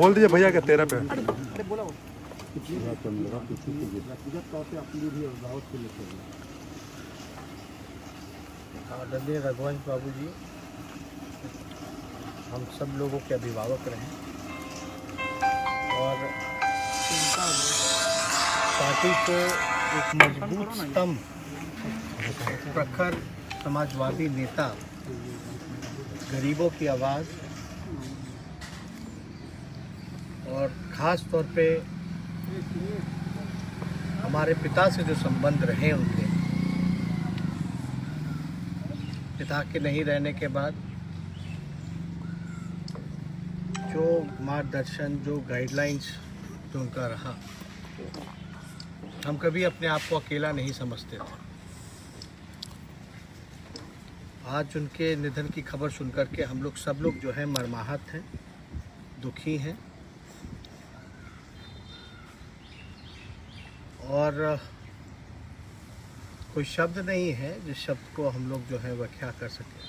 बोल दीजिए भैया के तेरह पे। रघुवंश बाबू जी हम सब लोगों के अभिभावक रहे और पार्टी को एक मज़बूत स्तंभ, प्रखर समाजवादी नेता गरीबों की आवाज़ और ख़ास तौर पे हमारे पिता से जो संबंध रहे उनके। पिता के नहीं रहने के बाद जो मार्गदर्शन, जो गाइडलाइंस जो उनका रहा, हम कभी अपने आप को अकेला नहीं समझते थे। आज उनके निधन की खबर सुनकर के हम लोग सब लोग जो है मरमाहत हैं, दुखी हैं। और, कोई शब्द नहीं है जिस शब्द को हम लोग जो है व्याख्या कर सकें।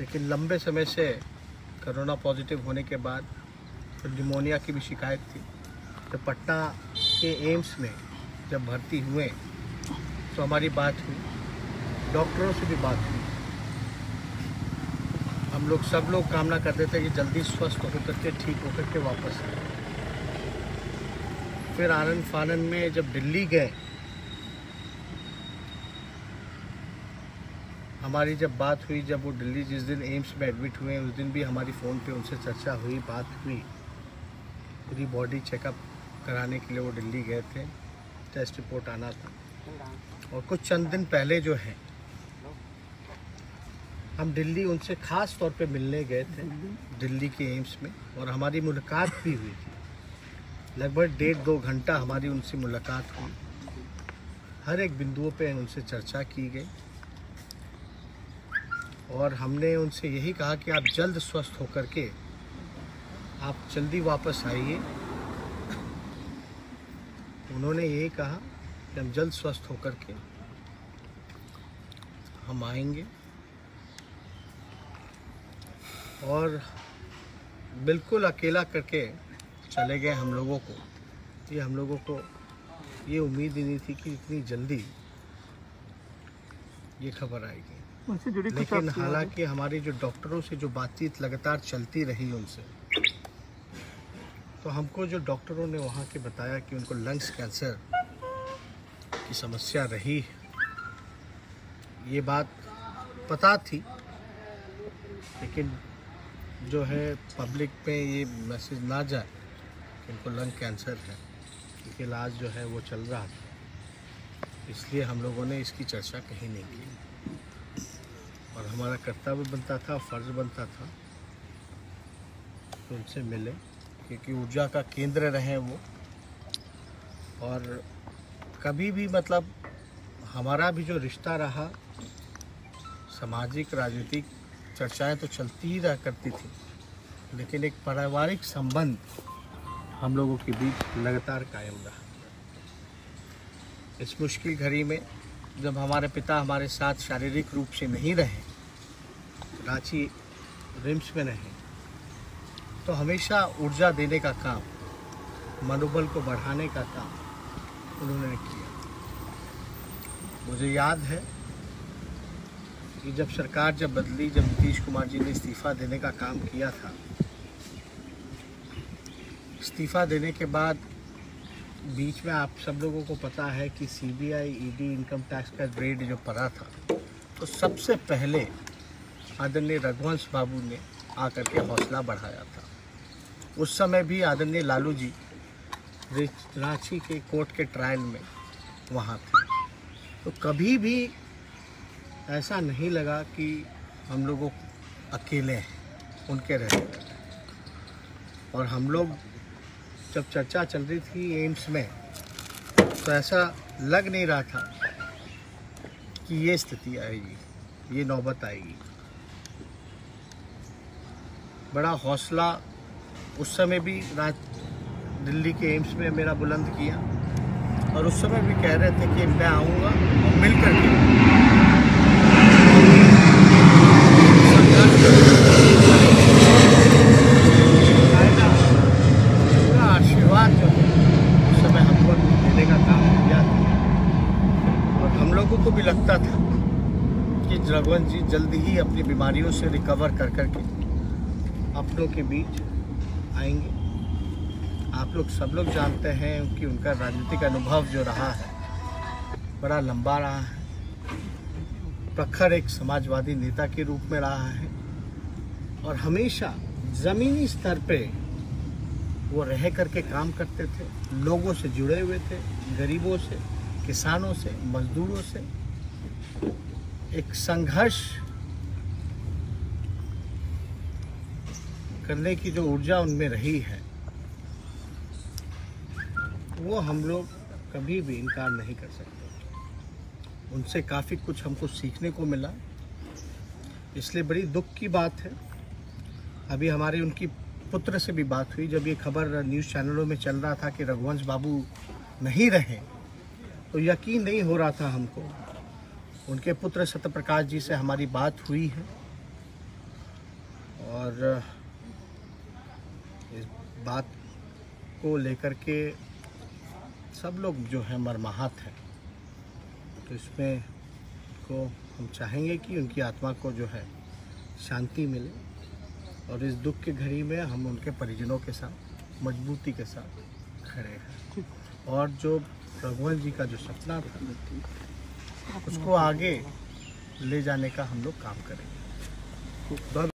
लेकिन लंबे समय से कोरोना पॉजिटिव होने के बाद तो निमोनिया की भी शिकायत थी तो पटना के एम्स में जब भर्ती हुए तो हमारी बात हुई। डॉक्टरों से भी बात हुई हम लोग सब लोग कामना करते थे कि जल्दी स्वस्थ होकर के ठीक होकर के वापस आए। फिर आनंद फानंद में जब दिल्ली गए हमारी जब बात हुई जब वो दिल्ली जिस दिन एम्स में एडमिट हुए उस दिन भी हमारी फ़ोन पे उनसे चर्चा हुई बात हुई। पूरी बॉडी चेकअप कराने के लिए वो दिल्ली गए थे। टेस्ट रिपोर्ट आना था। और कुछ चंद दिन पहले जो है हम दिल्ली उनसे ख़ास तौर पे मिलने गए थे, दिल्ली के एम्स में, और हमारी मुलाकात भी हुई थी। लगभग डेढ़ दो घंटा हमारी उनसे मुलाकात हुई। हर एक बिंदुओं पे उनसे चर्चा की गई। और हमने उनसे यही कहा कि आप जल्द स्वस्थ होकर के आप जल्दी वापस आइए। उन्होंने यही कहा कि हम जल्द स्वस्थ होकर के हम आएँगे। और बिल्कुल अकेला करके चले गए हम लोगों को। ये हम लोगों को ये उम्मीद ही नहीं थी कि इतनी जल्दी ये खबर आएगी। लेकिन हालाँकि हमारी जो डॉक्टरों से जो बातचीत लगातार चलती रही उनसे तो हमको जो डॉक्टरों ने वहाँ के बताया कि उनको लंग्स कैंसर की समस्या रही ये बात पता थी लेकिन जो है पब्लिक पे ये मैसेज ना जाए कि उनको लंग कैंसर है। क्योंकि इलाज जो है वो चल रहा था। इसलिए हम लोगों ने इसकी चर्चा कहीं नहीं की। और हमारा कर्तव्य बनता था, फ़र्ज़ बनता था कि उनसे मिले, क्योंकि ऊर्जा का केंद्र रहे वो। और कभी भी मतलब हमारा भी जो रिश्ता रहा, सामाजिक, राजनीतिक चर्चाएँ तो चलती ही रहा करती थी, लेकिन एक पारिवारिक संबंध हम लोगों के बीच लगातार कायम रहा। इस मुश्किल घड़ी में जब हमारे पिता हमारे साथ शारीरिक रूप से नहीं रहे, रांची रिम्स में रहे तो हमेशा ऊर्जा देने का काम, मनोबल को बढ़ाने का काम उन्होंने किया। मुझे याद है कि जब सरकार, जब बदली, जब नीतीश कुमार जी ने इस्तीफा देने का काम किया था, इस्तीफा देने के बाद बीच में आप सब लोगों को पता है कि सीबीआई ईडी इनकम टैक्स का रेड जो पड़ा था तो सबसे पहले आदरणीय रघुवंश बाबू ने आकर के हौसला बढ़ाया था। उस समय भी आदरणीय लालू जी रांची के कोर्ट के ट्रायल में वहाँ थे। तो कभी भी ऐसा नहीं लगा कि हम लोगों अकेले हैं, उनके रहने और हम लोग जब चर्चा चल रही थी एम्स में तो ऐसा लग नहीं रहा था कि ये स्थिति आएगी, ये नौबत आएगी। बड़ा हौसला उस समय भी राज दिल्ली के एम्स में मेरा बुलंद किया, और उस समय भी कह रहे थे कि मैं आऊँगा और मिल कर के लोगों को भी लगता था कि रघुवंश जी जल्द ही अपनी बीमारियों से रिकवर कर करके अपनों के बीच आएँगे आप लोग सब लोग जानते हैं कि उनका राजनीतिक अनुभव जो रहा है बड़ा लंबा रहा है। प्रखर एक समाजवादी नेता के रूप में रहा है। और हमेशा ज़मीनी स्तर पे वो रह करके काम करते थे, लोगों से जुड़े हुए थे, गरीबों से, किसानों से, मजदूरों से। एक संघर्ष करने की जो ऊर्जा उनमें रही है, वो हम लोग कभी भी इनकार नहीं कर सकते। उनसे काफ़ी कुछ हमको सीखने को मिला। इसलिए बड़ी दुख की बात है। अभी हमारी उनकी पुत्र से भी बात हुई, जब ये खबर न्यूज़ चैनलों में चल रहा था कि रघुवंश बाबू नहीं रहे तो यकीन नहीं हो रहा था हमको। उनके पुत्र सत्यप्रकाश जी से हमारी बात हुई है। और, इस बात को लेकर के सब लोग जो है मरमाहत हैं। तो इसमें को हम चाहेंगे कि उनकी आत्मा को जो है शांति मिले। और इस दुख की घड़ी में हम उनके परिजनों के साथ, मजबूती के साथ खड़े हैं। और जो रघुवंश जी का जो सपना था, उसको आगे ले जाने का हम लोग काम करेंगे।